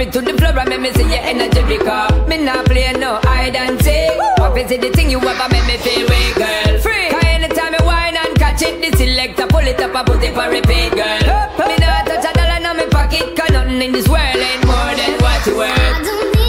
drop it to the floor and make me see your energy because me not play no hide and seek. What is it the thing you ever make me feel weak, girl? Free. Cause anytime you whine and catch it, this selector pull it up and put it for repeat, girl. Up, up, me not touch a dollar in my pocket, cause nothing in this world ain't more than what you worth.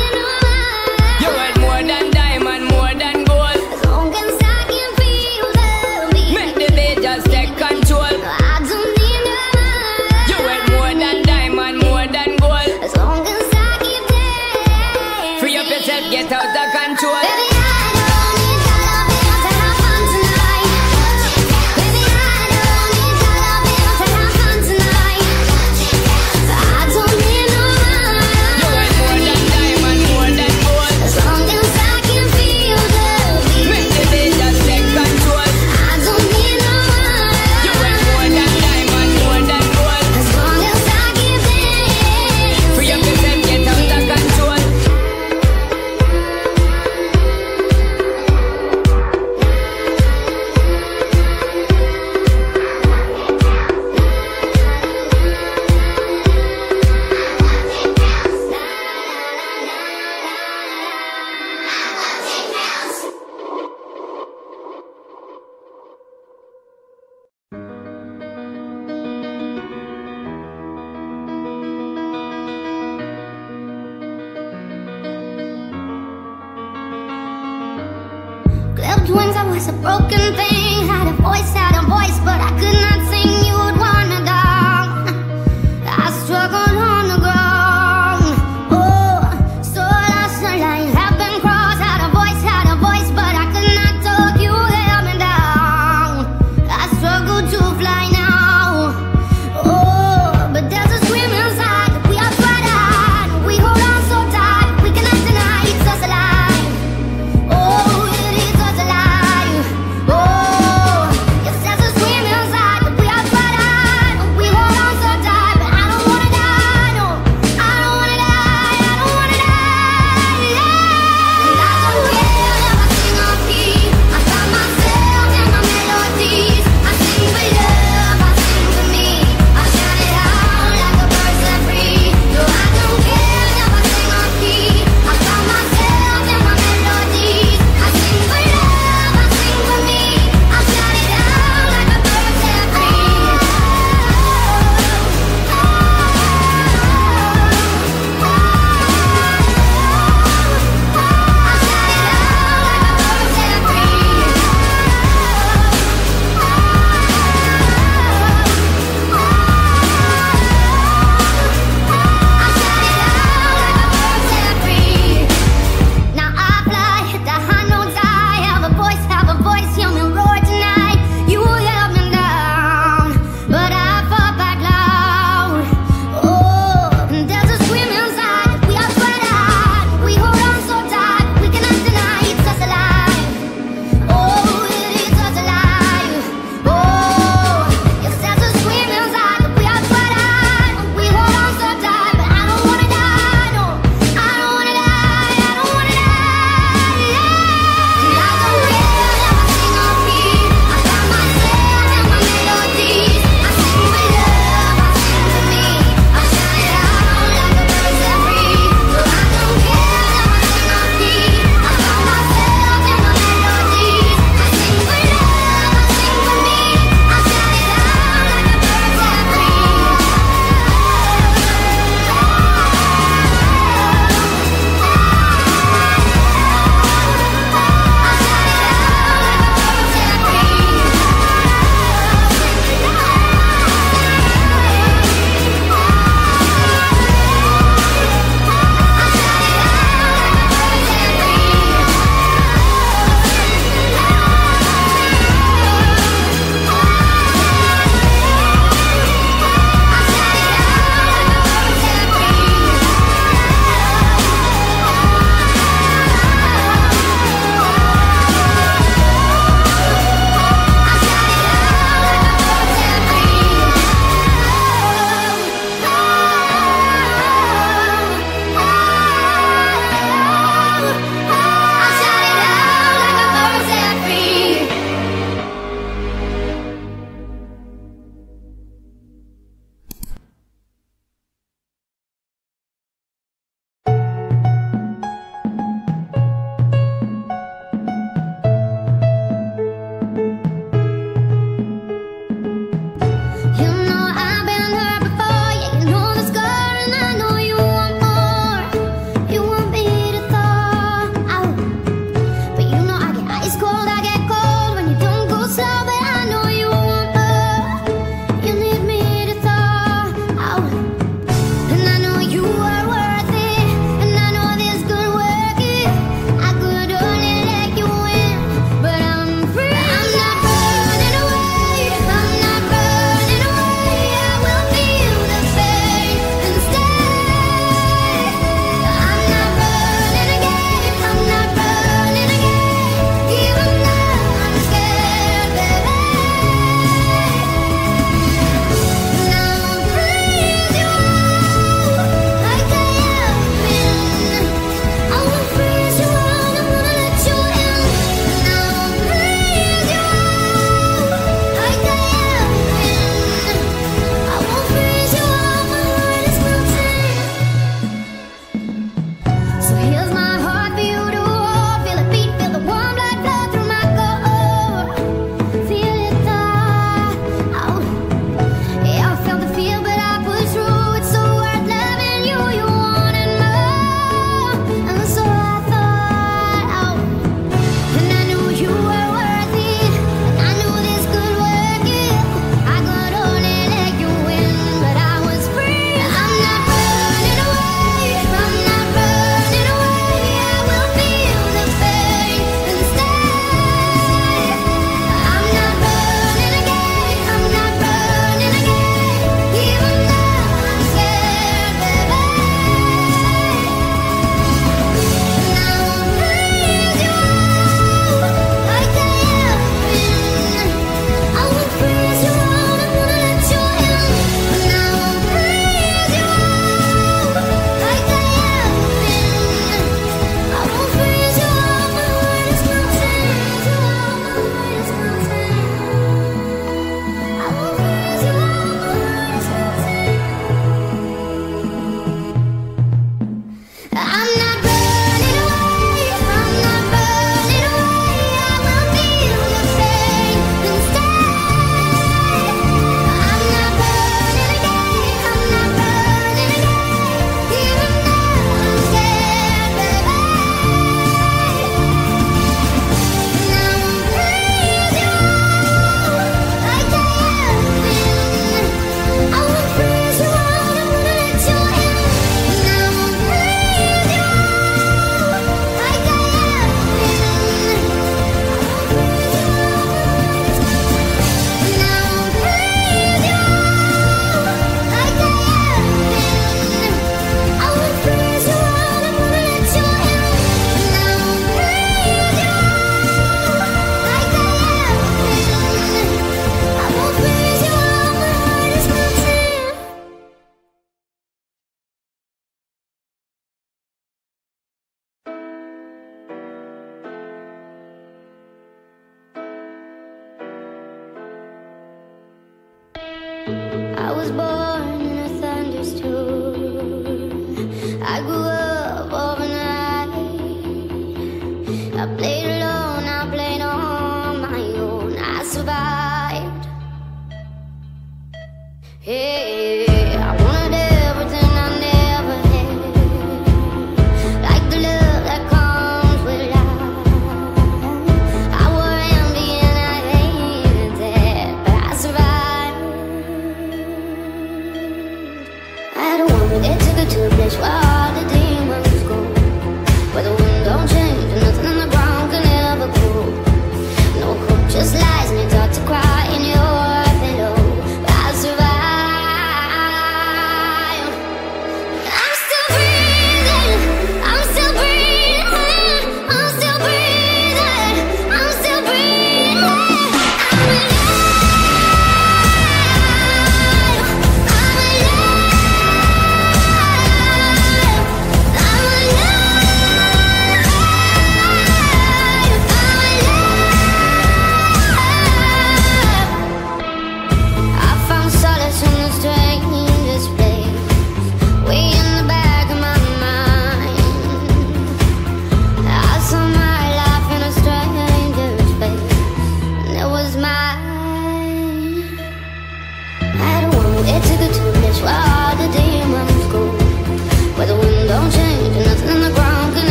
Hey.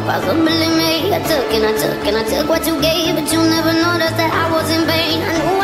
up. I couldn't me. I took and I took and I took what you gave, but you never noticed that I was in vain. I knew